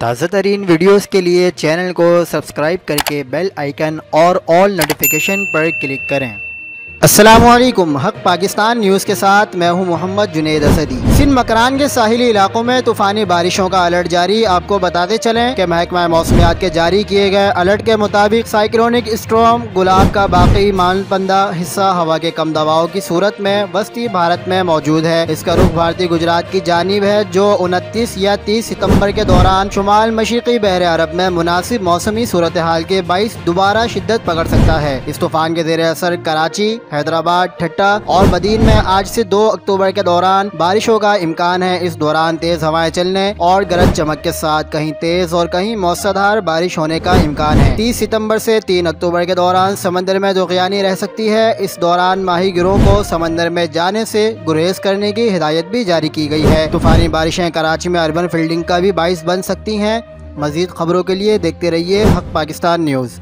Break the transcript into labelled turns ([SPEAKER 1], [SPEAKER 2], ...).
[SPEAKER 1] ताज़ा तरीन वीडियोज़ के लिए चैनल को सब्सक्राइब करके बेल आइकन और ऑल नोटिफिकेशन पर क्लिक करें। असलम हक पाकिस्तान न्यूज़ के साथ मैं हूँ मोहम्मद जुनेद असदी। सिंध मकरान के साहिली इलाकों में तूफ़ानी बारिशों का अलर्ट जारी। आपको बताते चलें कि महकमा मौसमियात के जारी किए गए अलर्ट के मुताबिक साइक्लोनिक स्ट्रॉम, गुलाब का बाकी मानपंदा हिस्सा, हवा के कम दबाव की सूरत में वस्ती भारत में मौजूद है। इसका रुख भारतीय गुजरात की जानब है, जो उनतीस या तीस सितंबर के दौरान शुमाल मशरक़ी बहर अरब में मुनासिब मौसमी सूरत हाल के बाईस दोबारा शिद्दत पकड़ सकता है। इस तूफ़ान के जेर असर कराची हैदराबाद, ठट्टा और मदीन में आज से 2 अक्टूबर के दौरान बारिशों का इम्कान है। इस दौरान तेज हवाएँ चलने और गरज चमक के साथ कहीं तेज और कहीं मौसधार बारिश होने का इम्कान है। 30 सितंबर से 3 अक्टूबर के दौरान समंदर में दुखियानी रह सकती है। इस दौरान माही गिरोह को समंदर में जाने ऐसी गुरेज करने की हिदायत भी जारी की गई है। तूफानी बारिशें कराची में अर्बन फील्डिंग का भी बाइस बन सकती है। मजीद खबरों के लिए देखते रहिए हक पाकिस्तान न्यूज़।